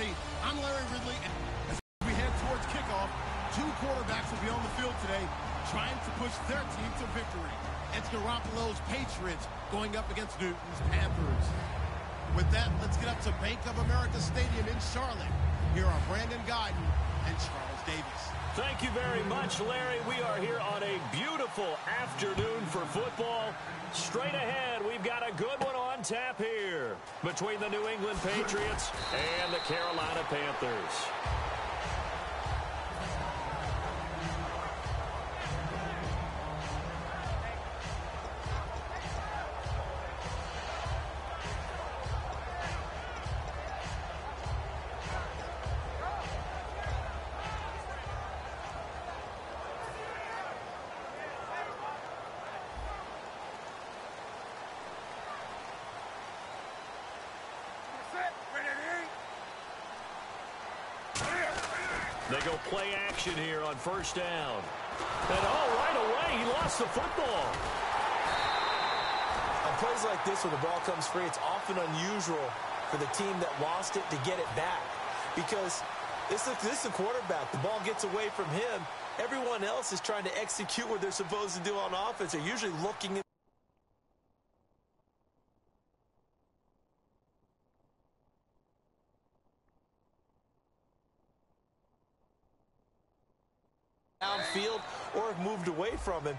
I'm Larry Ridley, and as we head towards kickoff, two quarterbacks will be on the field today trying to push their team to victory. It's Garoppolo's Patriots going up against Newton's Panthers. With that, let's get up to Bank of America Stadium in Charlotte. Here are Brandon Gaudin and Charles Davis. Thank you very much, Larry. We are here on a beautiful afternoon for football. Straight ahead, we've got a good one on tap here between the New England Patriots and the Carolina Panthers. They go play action here on first down. And oh, right away, he lost the football. On plays like this where the ball comes free, it's often unusual for the team that lost it to get it back. Because this is, this is a quarterback. The ball gets away from him. Everyone else is trying to execute what they're supposed to do on offense. They're usually looking at downfield or have moved away from him.